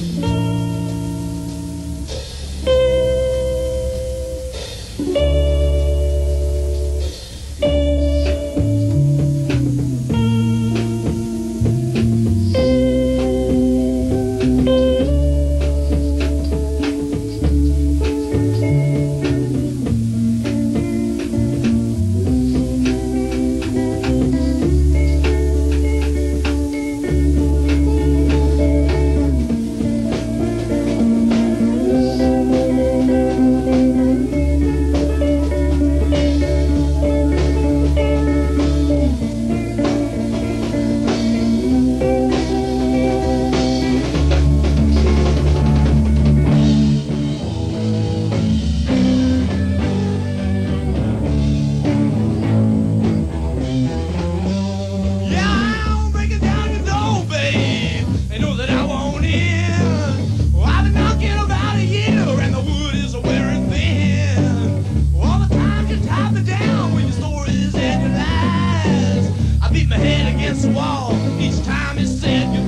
Bye. against the wall. Each time he said